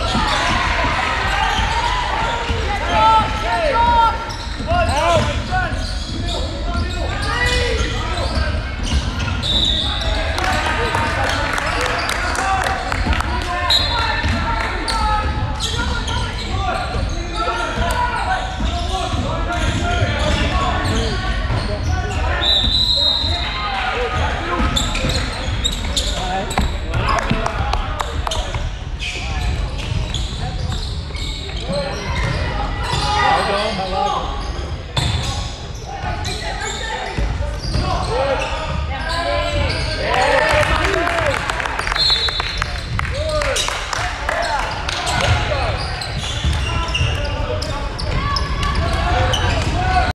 George. Então...